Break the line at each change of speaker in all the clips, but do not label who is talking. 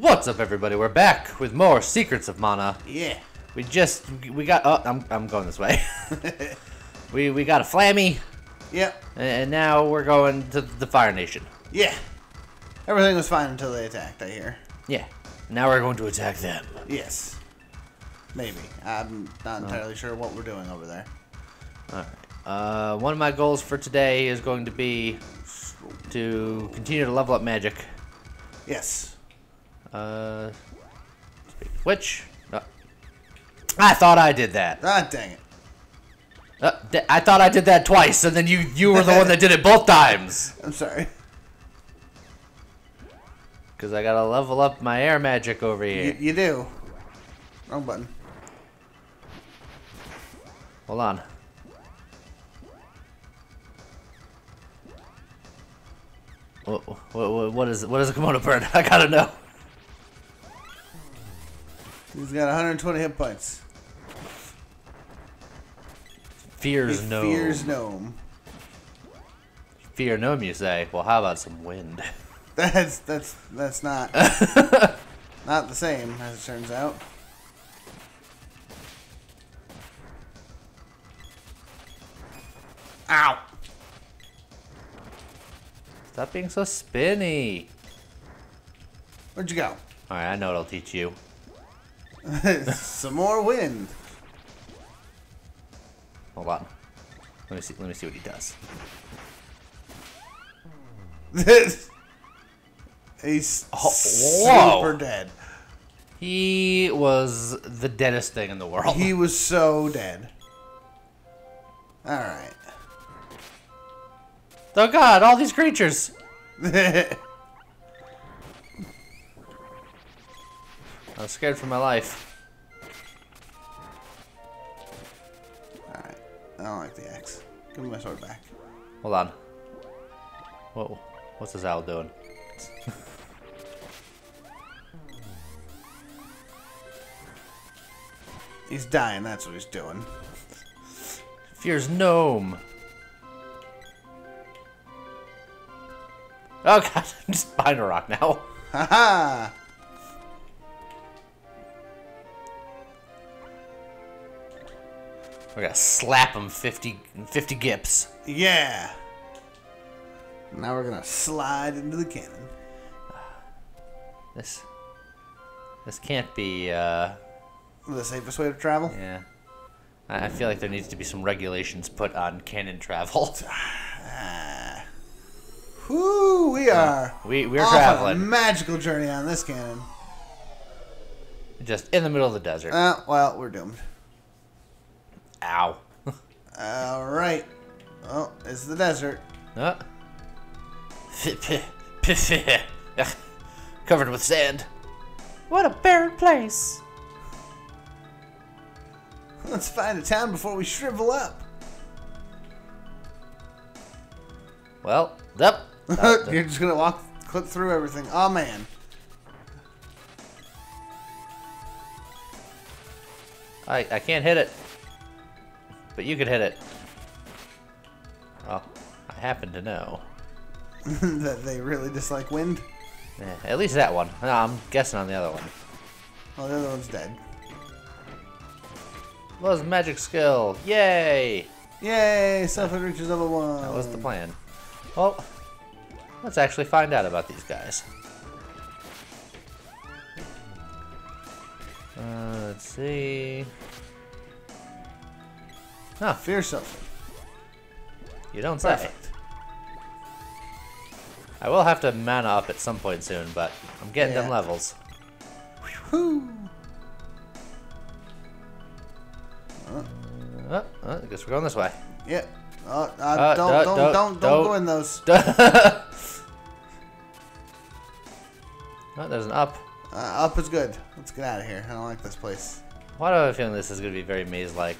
What's up, everybody? We're back with more Secrets of Mana.
Yeah.
We just we got. Oh, I'm I'm going this way. we we got a Flammie,
Yep.
and, and now we're going to the Fire Nation.
Yeah. Everything was fine until they attacked, I hear.
Yeah. Now we're going to attack them.
Yes. Maybe. I'm not entirely sure what we're doing over there.
All right. Uh, one of my goals for today is going to be to continue to level up magic.
Yes.
Uh, which, uh, I thought I did that.
Ah, dang it.
Uh, th- I thought I did that twice, and then you you were the one that did it both times.
I'm sorry.
Cause I gotta level up my air magic over
You,
here.
you do. Wrong button.
Hold on. What, what, what is what is a kimono bird? I gotta know.
He's got 120 hit points.
Fears
He
no.
Fears gnome.
Fear gnome, you say? Well, how about some wind?
That's that's that's not not the same as it turns out. Ow!
Stop being so spinny.
Where'd you go?
All right, I know what I'll teach you.
Some more wind.
Hold on. Let me see. Let me see what he does. This.
He's
Oh,
super dead.
He was the deadest thing in the world.
He was so dead. All right.
oh God! All these creatures. I was scared for my life.
All right. I don't like the axe. Give me my sword back.
Hold on. Whoa. What's this owl doing?
He's dying. That's what he's doing.
Fears gnome. Oh god, I'm just behind a rock now.
Haha.
We're gonna slap him 50, 50 gips.
Yeah. Now we're gonna slide into the cannon.
This, this can't be. uh...
The safest way to travel.
Yeah. I I feel like there needs to be some regulations put on cannon travel.
Ah. Whoo, we are
We we're
off on a
traveling
magical journey on this cannon.
just in the middle of the desert.
Uh, well, we're doomed.
Ow.
All right. Oh, it's the desert.
Uh. Covered with sand. What a barren place.
Let's find a town before we shrivel up.
Well, yep. Uh,
You're just gonna walk, clip through everything. Oh man.
I I can't hit it. But you could hit it. Well, I happen to know.
that they really dislike wind.
Yeah, at least that one. No, I'm guessing on the other one.
Oh, the other one's dead.
Was magic skill. Yay!
Yay! Sylphid reaches level one.
That was the plan. Well, let's actually find out about these guys. Uh, let's see. Oh,
Fear Sylphid.
you don't say.
Perfect.
I will have to mana up at some point soon, but I'm getting them levels.
Whew.
Uh, uh, I guess we're going this way.
Yep. Oh, uh,
Uh,
don't,
duh,
don't, don't, don't,
don't.
go in those.
Oh, there's an up.
Uh, up is good. Let's get out of here. I don't like this place.
Why do I have a feeling this is going to be very maze-like?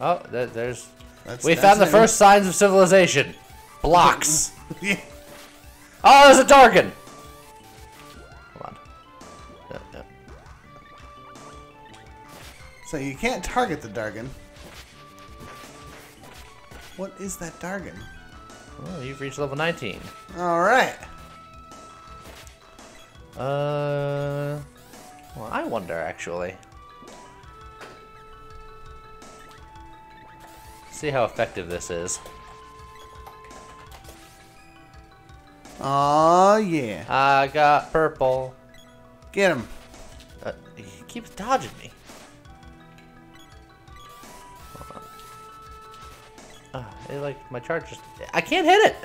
Oh, there, there's...
That's,
We
that's
found the first signs of civilization. Blocks.
yeah.
oh, there's a Dargan! Hold on.
So you can't target the Dargan. What is that Dargon?
Oh, you've reached level 19.
All right.
Uh, well, I wonder actually. See how effective this is.
Oh yeah.
I got purple.
Get him.
Uh, he keeps dodging me. Ah, it, like my charge just. I can't hit it.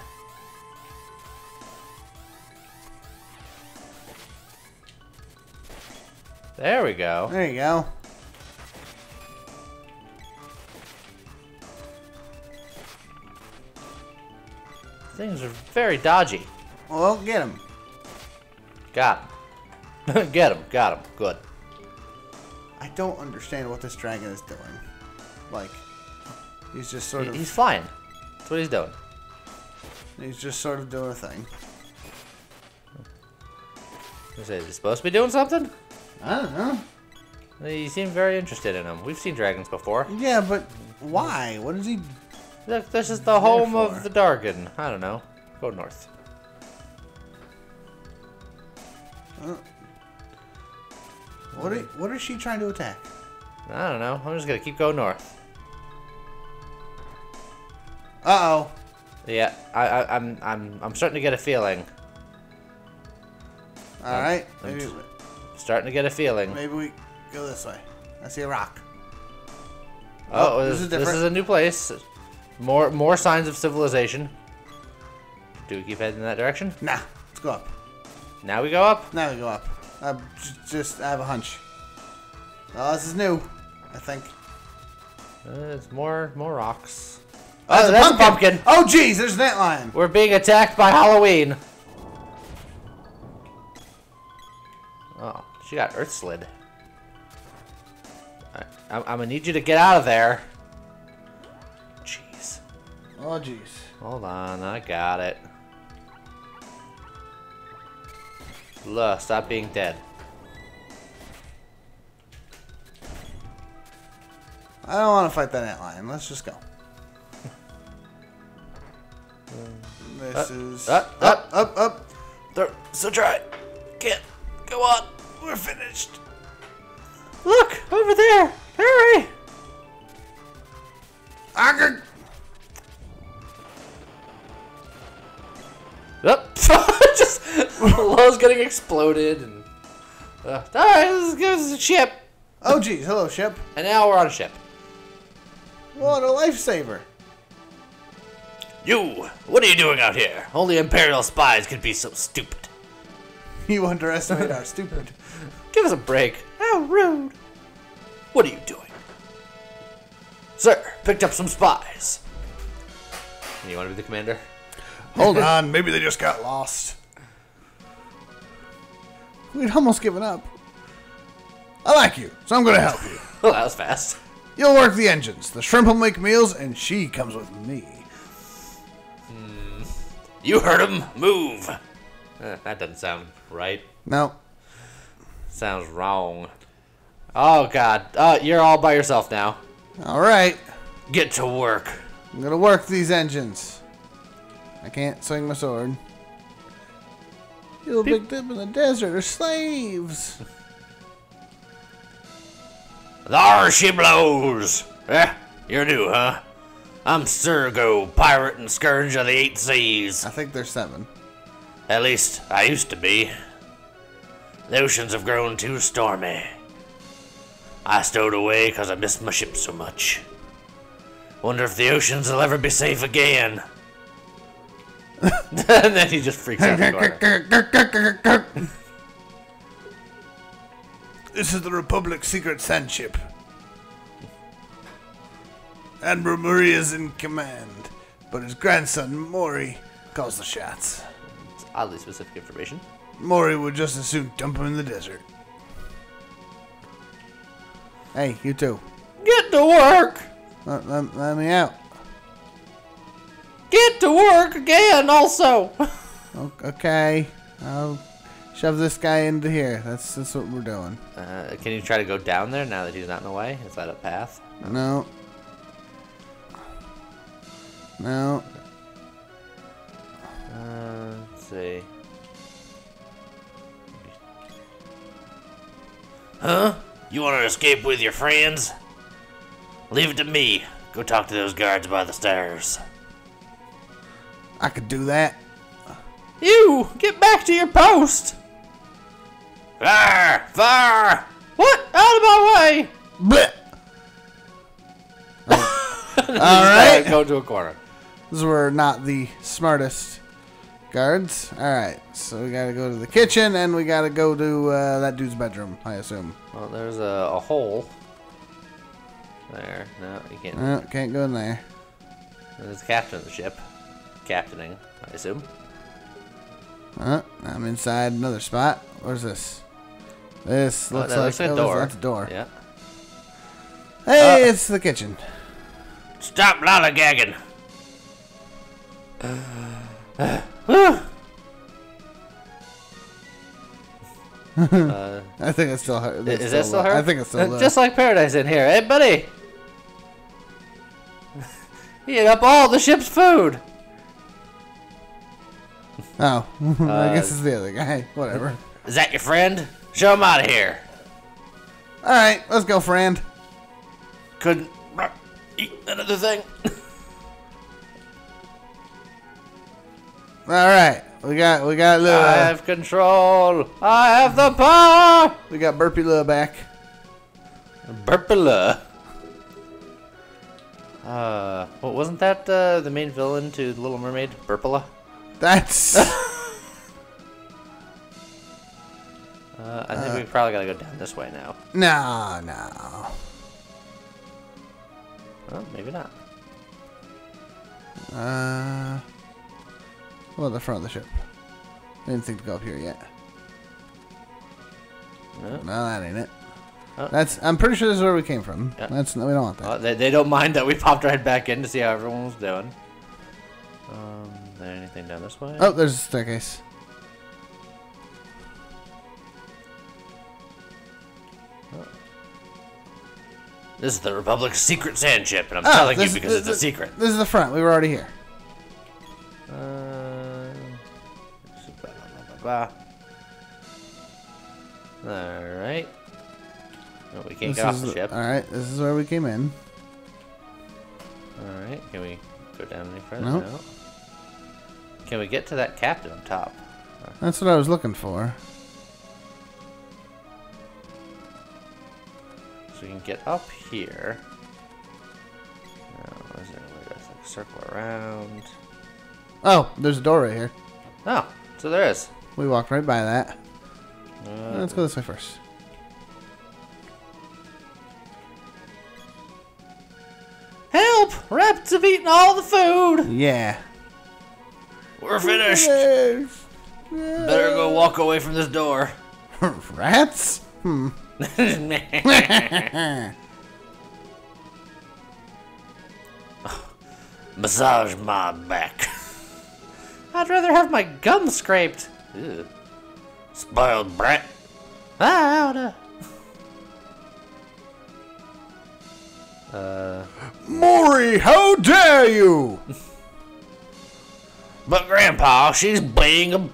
There we go.
There you go.
Things are very dodgy.
Well, get him.
Got him. Get him. Got him. Good.
I don't understand what this dragon is doing. Like, he's just sort
He-
of
He's flying. That's what he's doing.
he's just sort of doing a thing.
Is he supposed to be doing something?
I don't know.
He seemed very interested in him. We've seen dragons before.
Yeah, but why? What is he?
Look, this is the home
for?
of the Dargon. I don't know. Go north.
What? Are, what is she trying to attack?
I don't know. I'm just gonna keep going north.
Uh oh.
Yeah, I, I, I'm, I'm, I'm starting to get a feeling.
All right.
I'm
Maybe,
Starting to get a feeling.
maybe we go this way. I see a rock.
Oh,
Oh,
this
is
this is a new place. More, more signs of civilization. Do we keep heading in that direction?
Nah. Let's go up.
Now we go up.
Now we go up. I just I have a hunch. Oh, this is new. I think.
Uh, it's more, more rocks.
Oh,
Oh, that's a pumpkin.
Oh, jeez, there's an antlion.
We're being attacked by Halloween. Oh, she got earth slid. I, I'm, I'm gonna need you to get out of there.
Oh, jeez.
Hold on, I got it. Look, stop being dead.
I don't want to fight that antlion. Let's just go. This
Uh,
is
uh,
up, up, up.
There, so try. Can't. Go on. We're finished. Look, over there. Hurry.
Arg-
Yep. Just Lowe's getting exploded and. Uh, Alright, let's go to the ship.
Oh, jeez. Hello, ship.
And now we're on a ship.
What a lifesaver.
You, what are you doing out here? Only Imperial spies could be so stupid.
You underestimate our stupid.
Give us a break. How rude. What are you doing? Sir, picked up some spies. You want to be the commander?
Hold on, maybe they just got lost. We'd almost given up. I like you, so I'm gonna help you.
Well, that was fast.
You'll work the engines, the shrimp will make meals, and she comes with me.
You heard him. Move. Uh, that doesn't sound right.
No.
Sounds wrong. Oh God. Uh, you're all by yourself now.
Alright.
Get to work.
I'm gonna work these engines. I can't swing my sword. You'll picked up in the desert are slaves.
There she blows. Eh, you're new, huh? I'm Sergo, pirate and scourge of the eight seas.
I think there's seven.
At least, I used to be. The oceans have grown too stormy. I stowed away because I missed my ship so much. Wonder if the oceans will ever be safe again. And then he just freaks out in the corner.
This is the Republic's secret sand ship. Admiral Murray is in command, but his grandson, Maury, calls the shots.
It's oddly specific information.
Maury would just as soon dump him in the desert. Hey, you too.
Get to work!
Let, let- let me out.
Get to work again, also!
Okay. I'll shove this guy into here. That's, that's what we're doing.
Uh, can you try to go down there now that he's not in the way? Is that a path?
No. No.
Uh, let's see.
Huh? You want to escape with your friends? Leave it to me. Go talk to those guards by the stairs.
I could do that.
You get back to your post.
Fire! Fire!
What? Out of my way!
Blech.
All
right.
Go to a corner.
These were not the smartest guards. All right, so we gotta go to the kitchen and we gotta go to uh, that dude's bedroom. I assume.
Well, there's a, a hole. There. No, you can't.
No, can't go in there.
There's the captain of the ship. Captaining, I assume.
Uh, I'm inside another spot. Where's this? This
Oh,
looks
that
like,
looks like a
oh,
door.
That's a door.
Yeah.
Hey,
Uh,
it's the kitchen.
Stop lollygagging!
Uh,
I think it's still her.
is that still her?
I think it's still her.
Just like Paradise in here. Hey, buddy! he ate up all the ship's food!
Oh, I guess
Uh,
it's the other guy. Whatever.
Is that your friend? Show him out of here.
All right, let's go, friend.
Couldn't eat another thing.
All right, we got we got
I
uh,
have control! I have the power!
we got Burpee Lua back.
Burpula. Uh, well, wasn't that uh, the main villain to The Little Mermaid? Burpula?
That's
Uh, I think we probably gotta go down this way now.
no, no.
Well, maybe not.
Uh, well, the front of the ship. I didn't think to go up here yet.
No.
No, that ain't it.
Oh.
That's. I'm pretty sure this is where we came from.
Yeah.
That's. We don't want that.
Uh, they, they don't mind that we popped right back in to see how everyone was doing. Um, is there anything down this way?
Oh, there's a staircase.
This is the Republic's secret sand ship, and I'm
Ah,
telling you because it's a secret.
This is the front. We were already here.
Uh, blah, blah, blah, blah. Alright. No, we can't
This
get off the ship.
All right, this is where we came in.
Alright, can we go down any further?
Nope.
No. Can we get to that captain up top?
That's what I was looking for.
So we can get up here. Now, is there a way to circle around?
Oh, there's a door right here.
Oh, so there is.
We walked right by that.
Uh,
Let's go this way first.
Help! Rats have eaten all the food!
Yeah.
We're finished. Better go walk away from this door.
Rats? Hmm.
Massage my back.
I'd rather have my gum scraped. Ew.
Spoiled brat.
Ah, oughta. Uh,
Maury, how dare you!
But Grandpa, she's being a.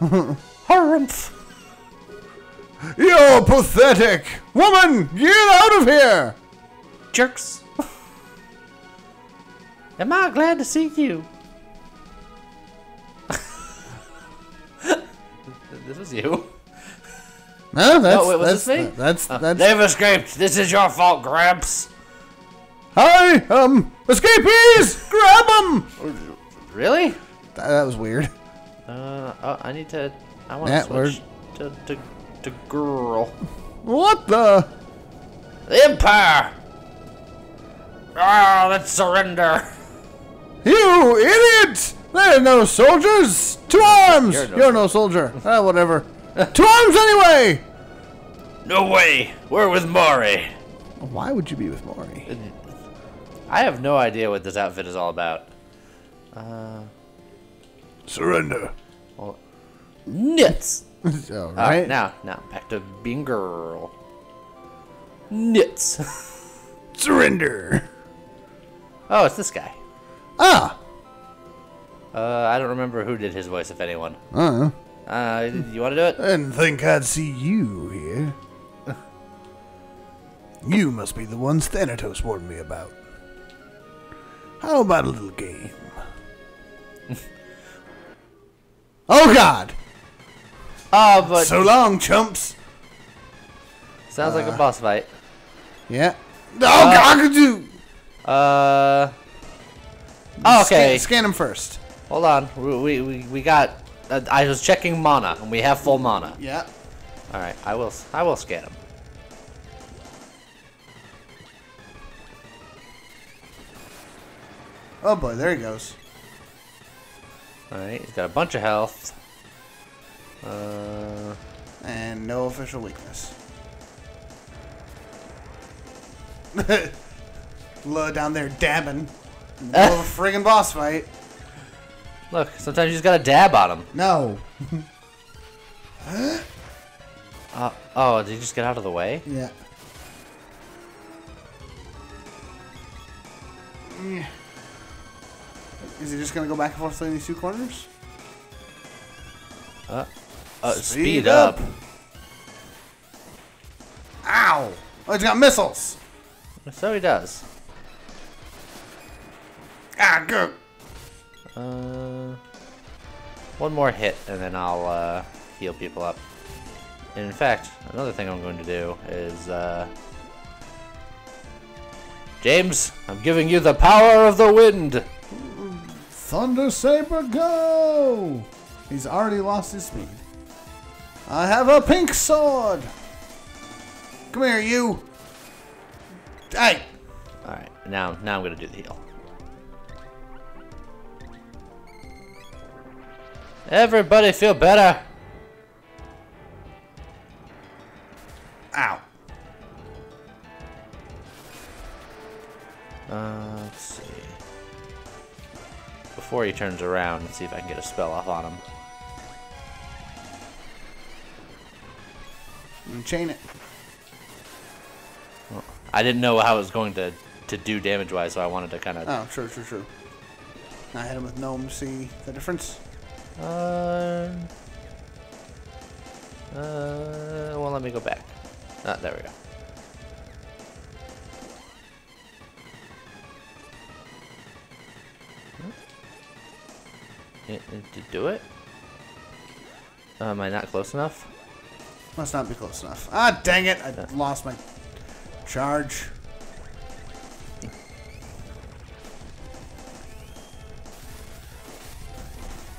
harumph.
You're pathetic! Woman, get out of here!
Jerks. Am I glad to see you? this is you.
No, that's
wait, was
that's
this me?
that's that's.
They've escaped. This is your fault, Gramps.
Hi, um, escapees! Grab them!
Really?
That, that was weird.
Uh, oh, I need to. I want to switch to, to to girl.
What the?
The Empire. Oh, let's surrender.
You idiot! There are no soldiers! Two arms!
You're no
You're no soldier. Ah, whatever. Two arms anyway!
No way. We're with Maury.
Why would you be with Maury?
I have no idea what this outfit is all about. Uh,
Surrender.
well, knits.
All
All
right.
right, now, now back to being girl. Knits.
Surrender.
oh, it's this guy.
Ah.
Uh, I don't remember who did his voice, if anyone.
Uh.
Uh, you want to do it?
I didn't think I'd see you here. You must be the ones Thanatos warned me about. How about a little game? Oh God!
Oh, but
So long, chumps.
sounds like a boss fight.
Yeah. Oh God! you-
Uh. oh, okay.
Scan, scan him first.
Hold on. We we we, we got. Uh, I was checking mana, and we have full mana.
Yeah.
All right. I will. I will scan him.
Oh boy, there he goes.
All right. He's got a bunch of health. Uh.
And no official weakness. Low down there dabbing. Middle of a friggin' boss fight.
Look. Sometimes you just gotta dab on him.
No.
Uh, oh, did you just get out of the way?
Yeah. Is he just gonna go back and forth through these two corners?
Uh, uh
Speed
speed, up.
up. Ow! Oh, he's got missiles!
So he does.
Ah, go!
Uh, one more hit, and then I'll uh, heal people up. And in fact, another thing I'm going to do is, uh, James, I'm giving you the power of the wind.
Thunder Saber, go! He's already lost his speed. I have a pink sword! Come here, you! Hey!
All right, now now I'm gonna do the heal. Everybody feel better.
Ow.
Uh, let's see. Before he turns around, let's see if I can get a spell off on him.
And chain it.
I didn't know how it was going to, to do damage wise, so I wanted to kind of.
Oh, true, true, true. I hit him with gnome see the difference.
Uh, uh, well, let me go back. Ah, there we go. It do it? Uh, am I not close enough?
Must not be close enough. Ah, dang it! I lost my charge.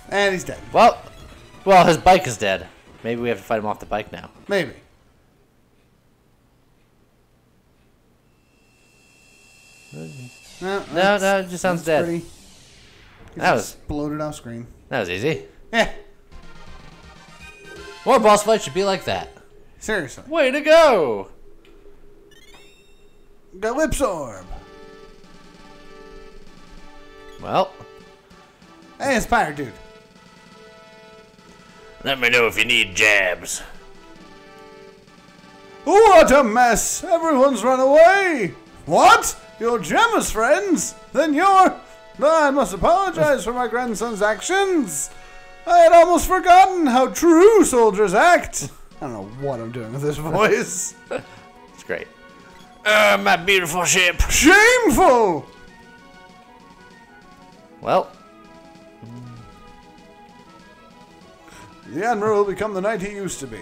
And he's dead.
Well, well, his bike is dead. Maybe we have to fight him off the bike now.
Maybe. No,
No, no, it just sounds dead.
Pretty,
That was
bloated off screen.
that was easy.
Yeah,
More boss fights should be like that.
seriously.
Way to go!
Got Whip's Orb.
Well,
Hey, it's Pirate Dude.
Let me know if you need jabs.
What a mess! Everyone's run away! What? You're Jema's friends? Then you're. I must apologize for my grandson's actions. I had almost forgotten how true soldiers act. I don't know what I'm doing with this voice.
it's great.
Uh, my beautiful ship.
Shameful!
Well,
The Admiral will become the knight he used to be.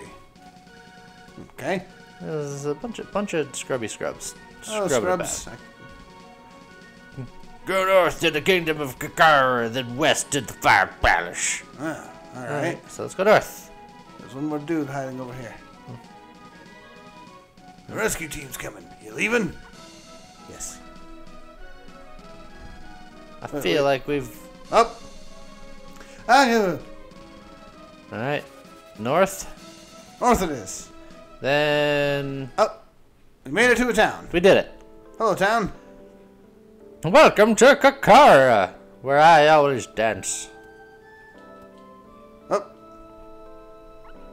Okay.
there's a bunch of bunch of scrubby scrubs.
Oh,
Scrubbing
Scrubs.
Go north to the kingdom of Kakkara, then west to the Fire Palace.
Ah, all right.
Alright, so let's go north.
There's one more dude hiding over here. The rescue team's coming. You leaving? Yes.
I
Wait,
feel
wait.
like we've.
Up. Ah, yeah.
Alright, north.
North it is.
Then.
Up. We made it to a town.
We did it.
Hello, town.
Welcome to Kakkara, where I always dance.
Up.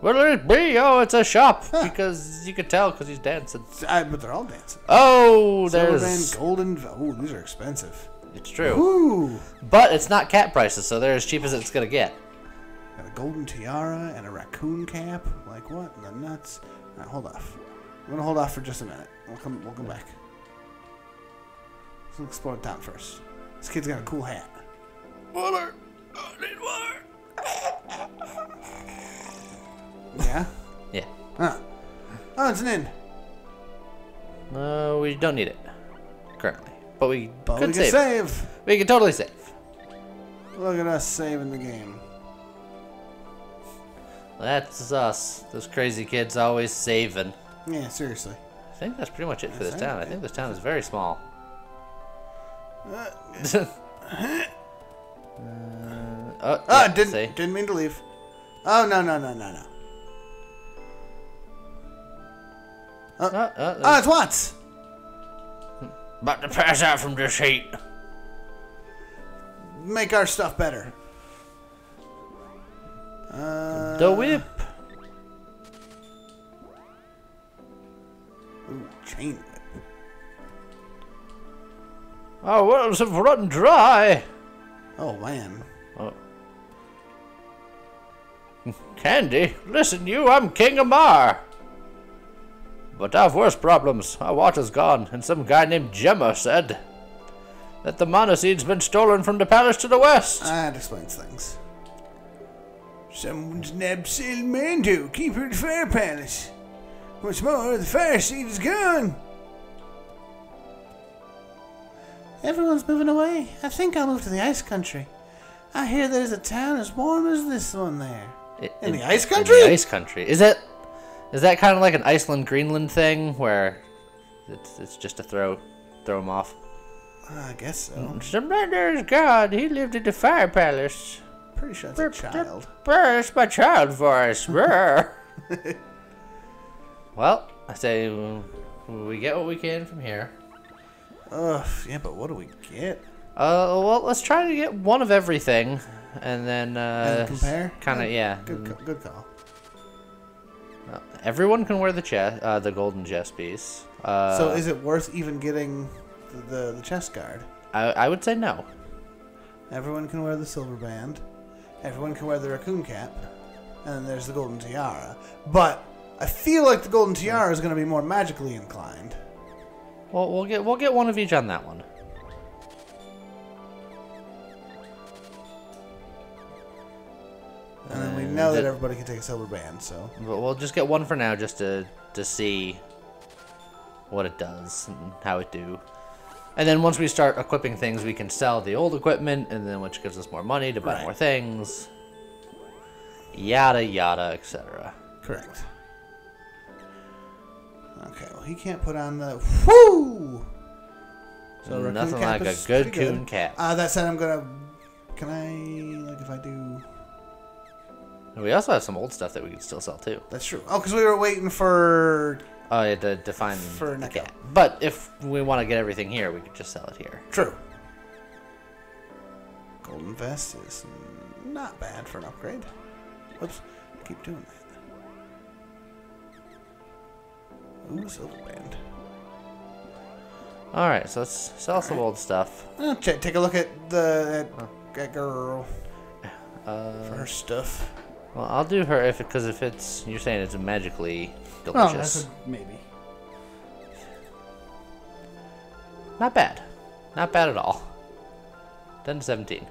What'll it be? Oh, it's a shop. Because you can tell because he's dancing.
I, but they're all dancing.
Oh, there's.
band, golden. Oh, these are expensive.
It's true.
Ooh.
But it's not cat prices, so they're as cheap as it's gonna get.
Got a golden tiara and a raccoon cap. Like what? The nuts. Right, hold off. I'm gonna hold off for just a minute. We'll come. We'll come back. Let's explore the town first. This kid's got a cool hat.
Water. I need water.
Yeah.
Yeah.
Huh. Oh, it's an inn.
No, uh, we don't need it currently, but we
But
could
we
save.
save.
We can totally save.
Look at us saving the game.
That's us. Those crazy kids always saving.
Yeah, seriously.
I think that's pretty much it for this town. I think this town is very small.
Uh,
oh,
oh,
yeah,
didn't
see?
didn't mean to leave. Oh no no no no no.
Oh, oh,
Oh, it's Watts.
About to pass out from this heat.
Make our stuff better. Uh,
the whip.
Ooh, chain whip.
Oh, our wells have run dry.
Oh man.
Oh. Candy, listen, you, I'm King Amar. But I've worse problems. Our water's gone, and some guy named Jema said that the mana seed's been stolen from the palace to the west.
That explains things. Someone's nabbed Mando, keeper of the Fire Palace. What's more, the fire seed is gone. Everyone's moving away. I think I'll move to the ice country. I hear there's a town as warm as this one there.
I-
In the ice
In
country?
the ice country. Is it? Is that kind of like an Iceland Greenland thing where it's it's just to throw throw him off?
I guess so.
Mm, Surrender's God. He lived in the fire palace.
Pretty sure it's a child.
Brr, it's my child voice. Well, I say we get what we can from here.
Ugh, yeah, but what do we get?
Uh, well, let's try to get one of everything, and then uh,
And compare?
Kind of, yeah.
Good, ca- good call.
Uh, Everyone can wear the chest, uh, the golden chest piece. Uh,
so is it worth even getting the, the, the chest guard?
I, I would say no.
Everyone can wear the silver band. Everyone can wear the raccoon cap. And then there's the golden tiara. But I feel like the golden tiara is going to be more magically inclined.
Well, we'll get we'll get one of each on that one.
And then we know that everybody can take a silver band, so.
But we'll just get one for now, just to to see what it does and how it do. And then once we start equipping things, we can sell the old equipment, and then which gives us more money to buy
Right.
more things. Yada yada, etc.
Correct. Okay, well, he can't put on the. Whoo! So
Nothing like a good coon cat.
Uh, that said, I'm gonna. Can I. Like, if I do.
We also have some old stuff that we can still sell too.
That's true. Oh, because we were waiting for.
Oh, yeah, to define
For
the cat. But if we want to get everything here, we could just sell it here.
True. Golden vest is not bad for an upgrade. Whoops. Keep doing that. Ooh, silver band.
All right, so let's sell some old stuff.
Check, take a look at the that, that girl
Uh,
for her stuff.
well, I'll do her if it because if it's you're saying it's magically
Oh,
delicious.
that's a maybe.
Not bad. Not bad at all. 10 to 17.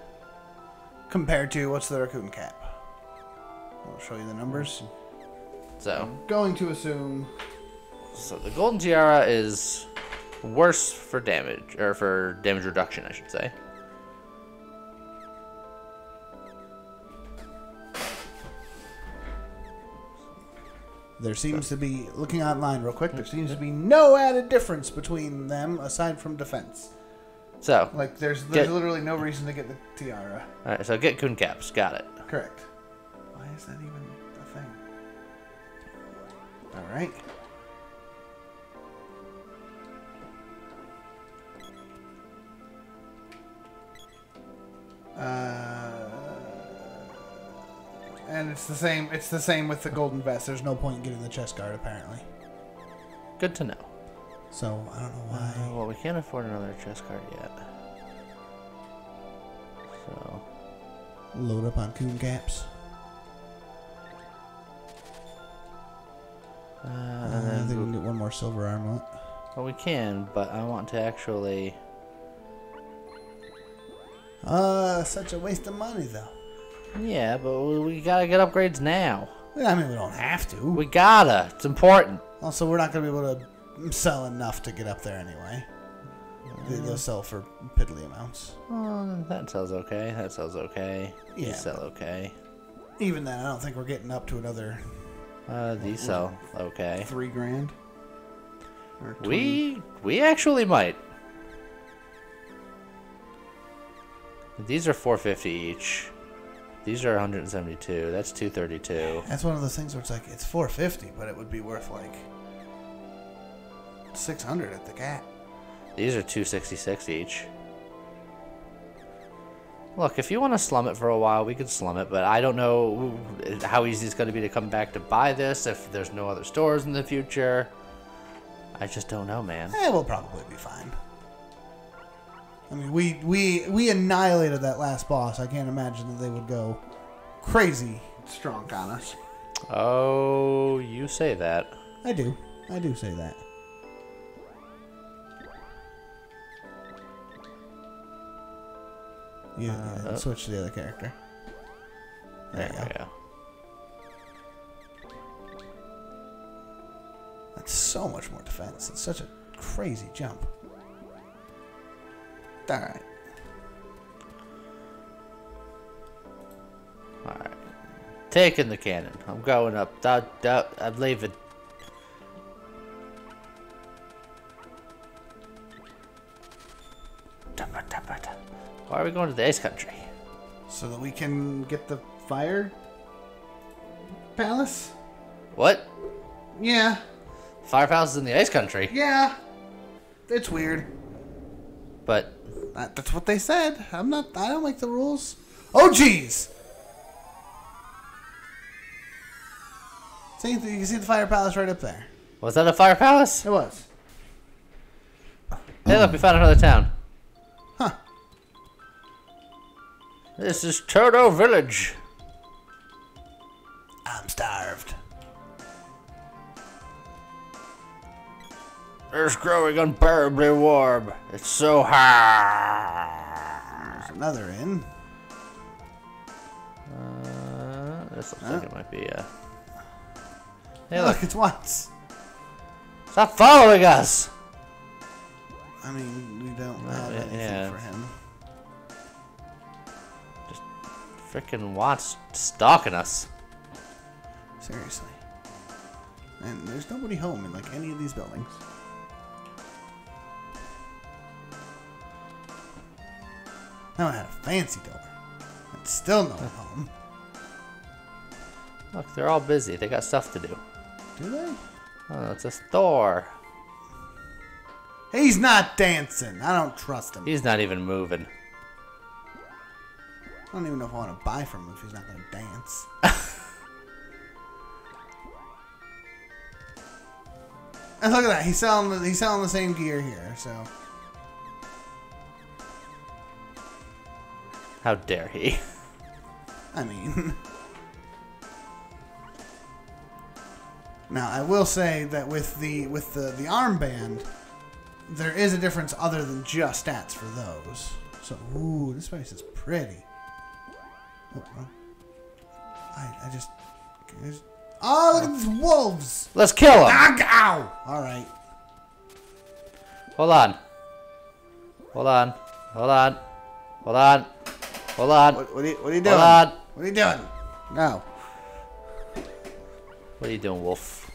Compared to what's the raccoon cap? I'll show you the numbers.
So,
Going to assume.
So the golden tiara is worse for damage, or for damage reduction, I should say.
There seems to be, looking online real quick, there seems to be mm-hmm. no added difference between them aside from defense.
So,
Like, there's there's
Get-
literally no reason to get the tiara.
all right, so get coon caps. Got it.
Correct. Why is that even a thing? Alright. Uh, and it's the same. It's the same with the golden vest. There's no point in getting the chest guard, apparently.
Good to know.
So I don't know why.
Uh, well, we can't afford another chest guard yet. So
load up on coon caps.
Uh, uh
I think we can get one more silver armlet.
Well, we can, but I want to actually
uh, such a waste of money, though.
Yeah, but we, we gotta get upgrades now.
I mean, we don't have to.
We gotta. It's important.
Also, we're not going to be able to sell enough to get up there anyway. They- They'll sell for piddly amounts.
Oh, that sells okay. That sells okay.
Yeah.
These sell okay.
Even then, I don't think we're getting up to another
Uh, these sell okay.
three grand.
We we actually might. These are 450 each. These are 172. That's 232.
That's one of those things where it's like it's 450, but it would be worth like 600 at the cat.
These are 266 each. Look, if you want to slum it for a while, we could slum it, but I don't know how easy it's going to be to come back to buy this if there's no other stores in the future. I just don't know, man.
Eh, we'll probably be fine. I mean, we we we annihilated that last boss. I can't imagine that they would go crazy strong on us.
Oh, you say that.
I do. I do say that. You
Uh,
yeah, switch to the other character.
There
There you go.
go.
That's so much more defense. It's such a crazy jump. Right.
Alright. Taking the cannon. I'm going up. That, that, I'm leaving. Why are we going to the ice country?
So that we can get the fire palace.
What?
Yeah.
Fire Palace is in the ice country.
Yeah. It's weird.
But
That, that's what they said. I'm not. I don't make the rules. Oh, jeez. See, you can see the fire palace right up there.
was that a Fire Palace?
It was.
Hey, look, we found another town.
Huh.
This is Todo Village. It's growing unbearably warm. It's so hot.
There's another inn.
Uh, this looks like it might be a. Hey,
Hey,
look!
look, it's Watts.
Stop following us!
I mean, we don't have anything
yeah.
for him.
Just freaking Watts stalking us.
Seriously. And there's nobody home in like any of these buildings. Now I had a fancy door. And still no home.
Look, they're all busy. They got stuff to do.
Do they?
Oh, it's a store.
He's not dancing. I don't trust him.
He's not even moving.
I don't even know if I want to buy from him if he's not going to dance. and look at that. He's selling the, he's selling the same gear here. So
How dare he?
I mean, now I will say that with the with the the armband, there is a difference other than just stats for those. So ooh, this place is pretty. Oh. I I just, I just oh look at these wolves.
Let's kill!
Ah, ow! All right.
Hold on. Hold on. Hold on. Hold on. Hold on.
What, what, are you, what are you doing?
Hold on.
What are you doing? No.
What are you doing, Wolf?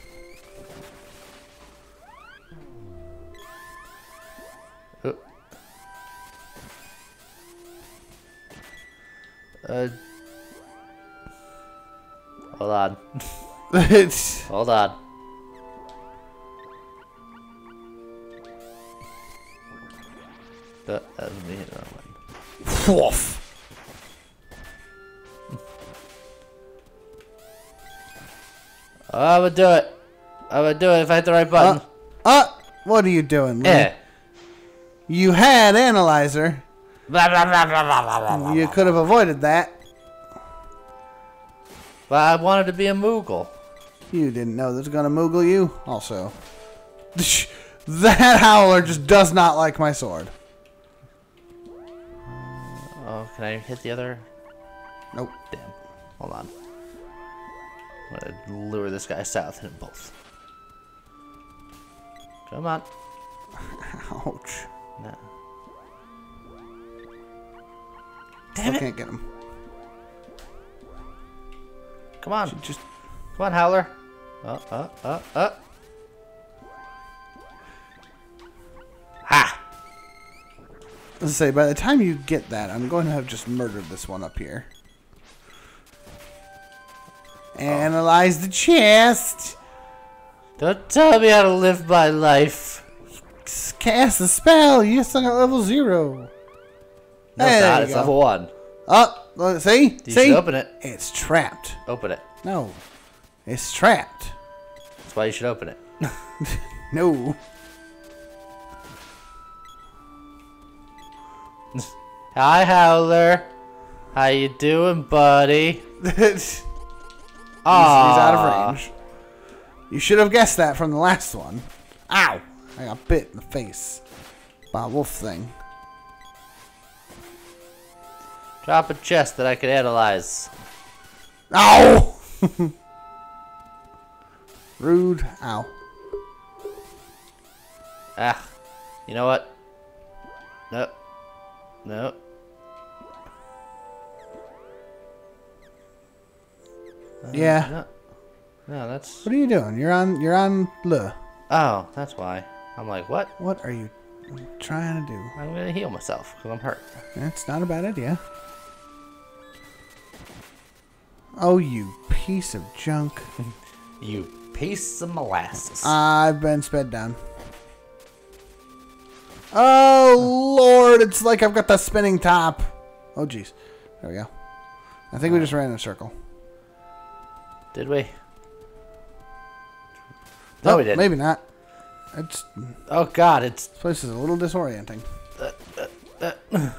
Uh. Uh. Hold on. Hold on. That, that was me hitting the wrong button. I would do it. I would do it if I hit the right
Uh,
button.
uh, what are you doing? Lee?
yeah.
You had analyzer.
Blah, blah, blah, blah, blah, blah, blah,
You could have avoided that.
But I wanted to be a Moogle.
You didn't know that's gonna moogle you? Also. That howler just does not like my sword.
Oh, can I hit the other?
Nope.
Damn. Hold on. I'm gonna lure this guy south and both. Come on.
Ouch.
No.
Still
Damn it.
can't get him.
Come on.
Just
Come on, Howler. Uh, uh, uh, uh. Ha!
let's say by the time you get that, I'm going to have just murdered this one up here. Analyze the chest.
Don't tell me how to live my life.
Cast a spell. You're stuck at level zero.
No,
Hey,
it's not. It's
go.
level one.
Oh, look, see?
You
see?
should open it.
It's trapped.
Open it.
No. It's trapped.
That's why you should open it.
No.
Hi, Howler. How you doing, buddy?
he's, he's out of range. You should have guessed that from the last one. Ow! I got bit in the face by a wolf thing.
Drop a chest that I could analyze.
Ow! Rude. Ow.
Ah. You know what? No. No.
Uh, yeah.
No. No, that's.
What are you doing? You're on. You're on. Le.
Oh, that's why. I'm like, what?
What are you trying to do?
I'm gonna heal myself because I'm hurt.
That's not a bad idea. Oh, you piece of junk.
You piece of molasses.
I've been sped down. Oh, Lord. It's like I've got the spinning top. Oh, jeez. There we go. I think we uh, just ran in a circle.
Did we? No,
Oh,
we didn't.
Maybe not. It's,
Oh God, it's This
place is a little disorienting.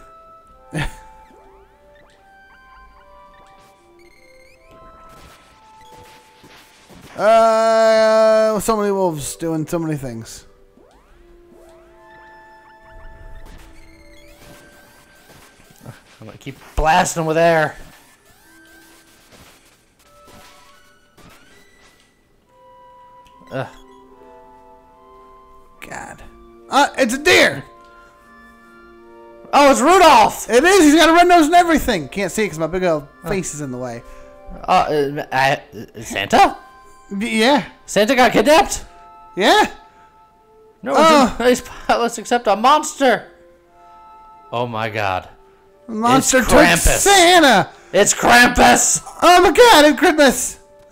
Uh, so many wolves doing so many things.
I'm gonna keep blasting with air.
It's
Rudolph.
It is! He's got a red nose and everything! Can't see it because my big old face is in the way.
Uh, uh, uh, Santa?
Yeah.
Santa got kidnapped?
Yeah.
No,
Oh.
he's powerless except a monster. Oh my God!
Monster took
Krampus.
Santa!
It's Krampus.
Oh my god, it's Christmas!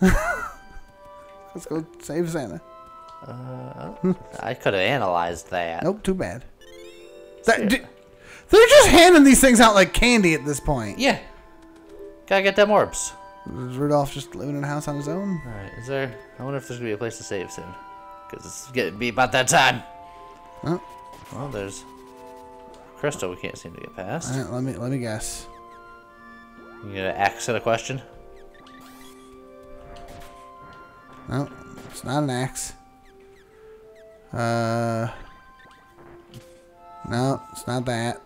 Let's go save Santa.
I could have analyzed that.
Nope, too bad. That, they're just handing these things out like candy at this point.
Yeah. Gotta get them orbs.
Is Rudolph just living in a house on his own?
All right. Is there? I wonder if there's gonna be a place to save soon. Cause it's getting to be about that time.
Oh.
Well, there's Crystal. We can't seem to get past.
Alright, let me let me guess.
You gonna axe at a question?
No, it's not an axe. Uh, no, it's not that.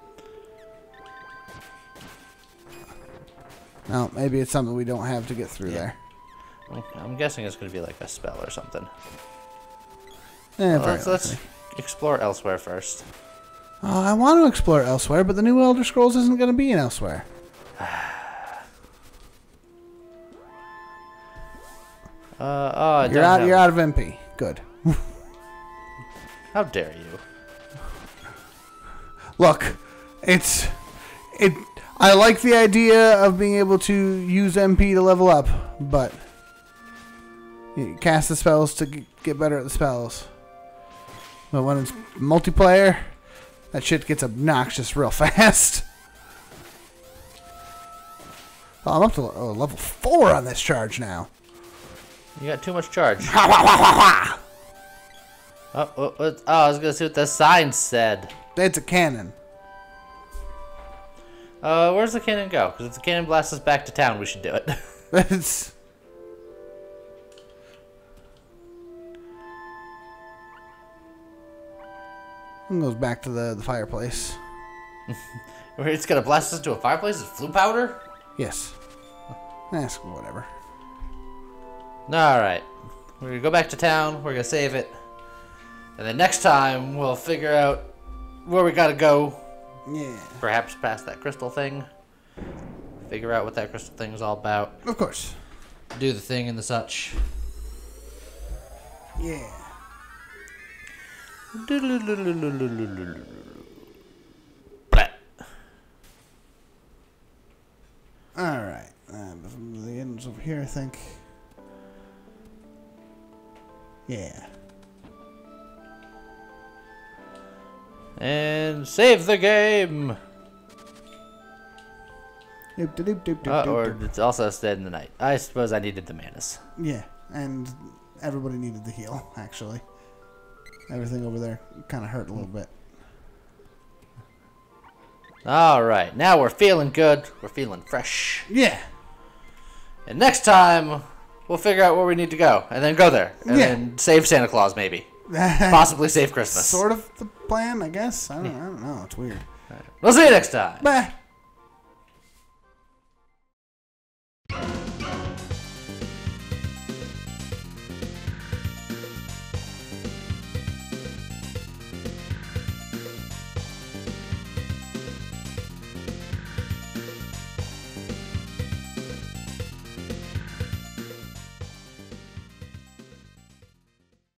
No, maybe it's something we don't have to get through
Yeah.
there.
I'm- guessing it's gonna be like a spell or something.
Eh,
Well, let's, let's explore elsewhere first.
Oh, I want to explore elsewhere, but the new Elder Scrolls isn't going to be in elsewhere.
Uh, oh,
You're out. You're out of MP. Good.
How dare you?
Look, it's it. I like the idea of being able to use MP to level up, but you cast the spells to get better at the spells. But when it's multiplayer, that shit gets obnoxious real fast. Oh, I'm up to oh, level four on this charge now.
You got too much charge. Oh, oh, I was gonna see what the sign said.
It's a cannon.
Uh, where's the cannon go? Because if the cannon blasts us back to town, we should do it.
That's... It goes back to the, the fireplace.
it's gonna blast us into a fireplace? It's Floo powder?
Yes. Eh, Ask whatever.
Alright. We're gonna go back to town, we're gonna save it. And then next time we'll figure out where we gotta go
yeah.
Perhaps past that crystal thing. Figure out what that crystal thing is all about.
Of course.
Do the thing and the such.
Yeah.
Blah.
Alright. Uh, the end's over here, I think. Yeah.
And save the game!
Doop, doop, doop, doop,
Uh, or it's also stayed in the night. I suppose I needed the manas.
Yeah, and everybody needed the heal, actually. Everything over there kind of hurt a little bit.
Alright, now we're feeling good. We're feeling fresh.
Yeah.
And next time, we'll figure out where we need to go. And then go there. And
Yeah.
then save Santa Claus, maybe. Possibly save Christmas.
sort of the plan, I guess. I don't, I don't know. It's weird.
We'll see you next time.
Bye.